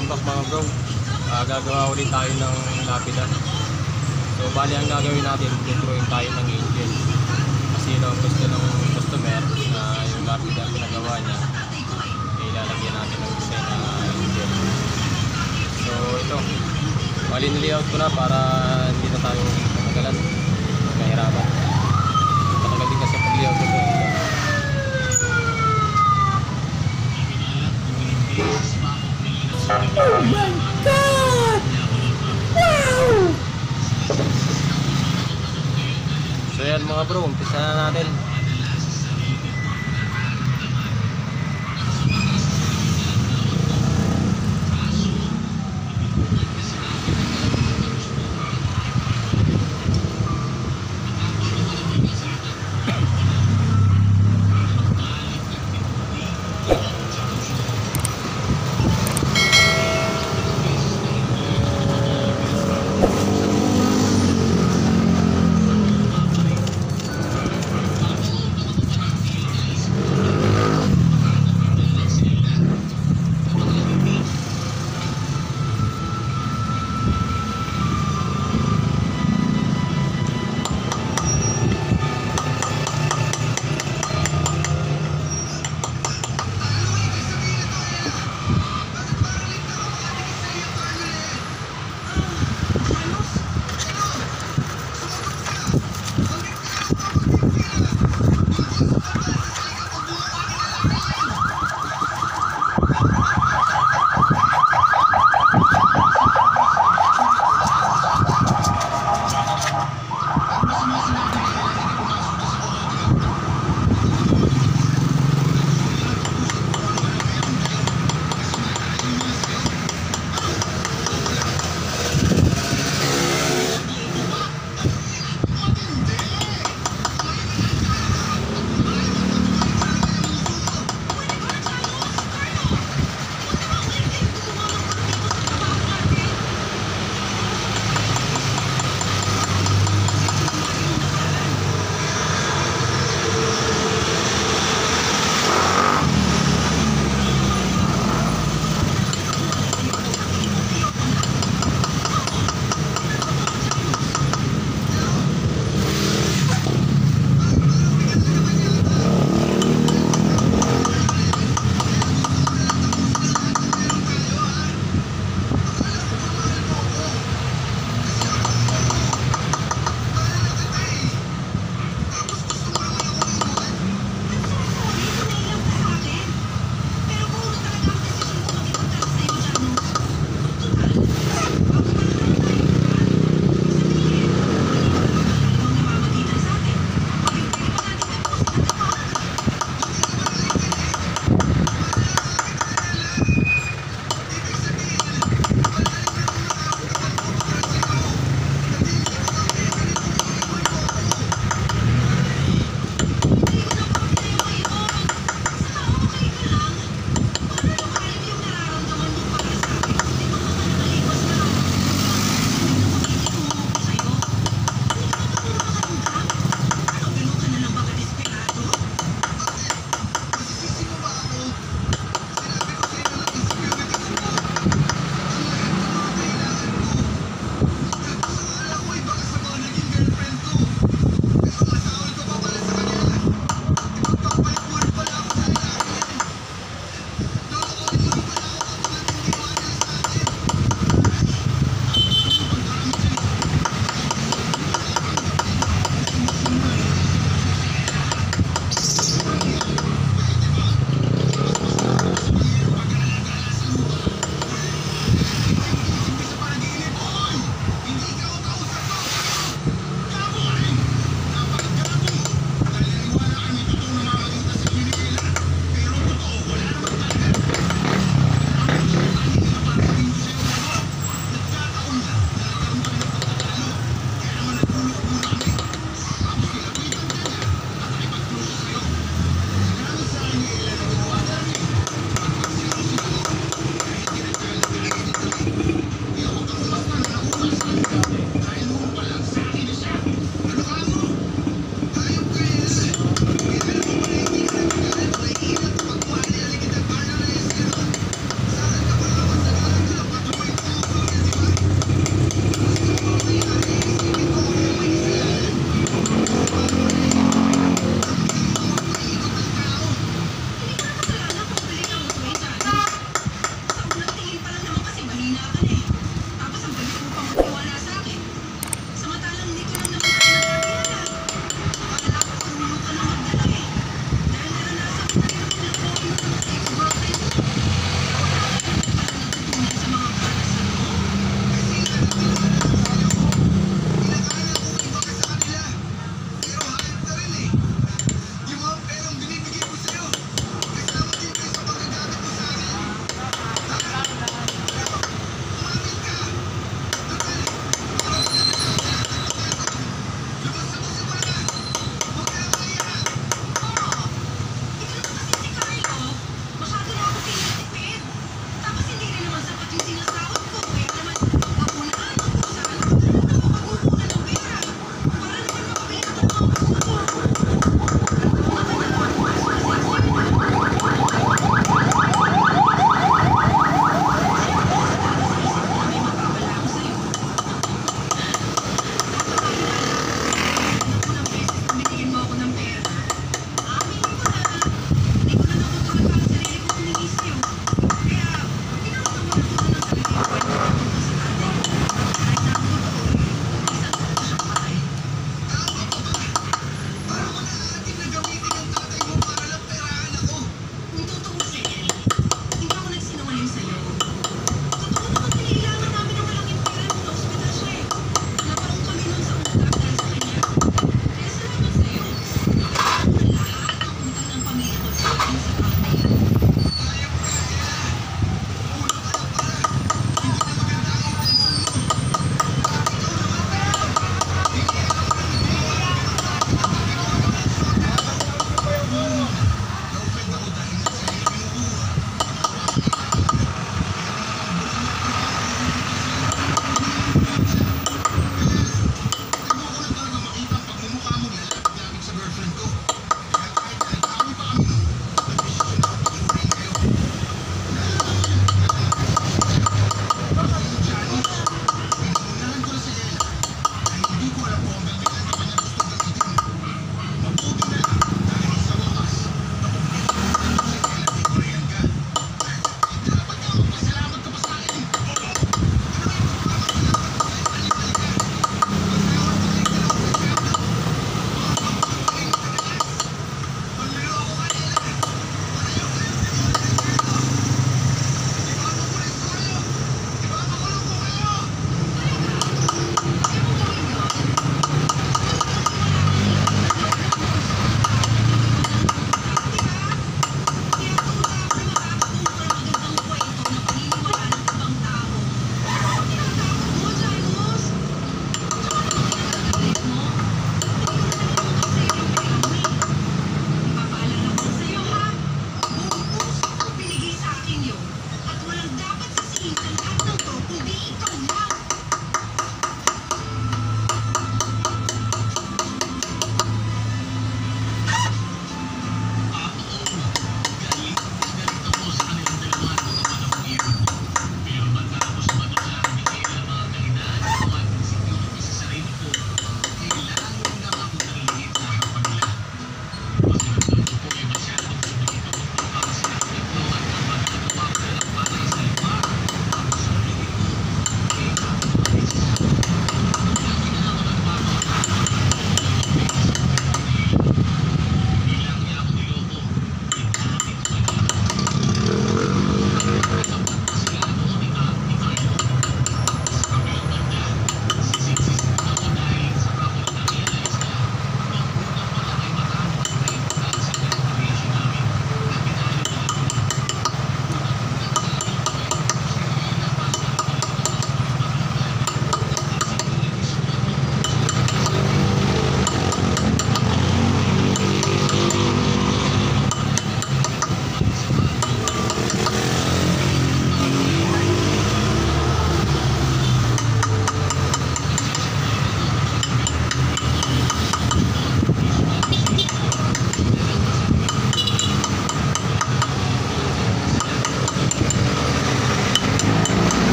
welcome back mga bro. Ah, gagawa ulit tayo ng lapida. So bali ang gagawin natin, drawing tayo ng angel. Kasi ang gusto ng customer na yung lapida pinagawa niya, eh, ilalagyan natin ng design na angel. So ito, bali nilayout ko na para hindi na tayo matagalan, mahirapan. Matagal din kasi pag-layout ko bro, umpisa na natin.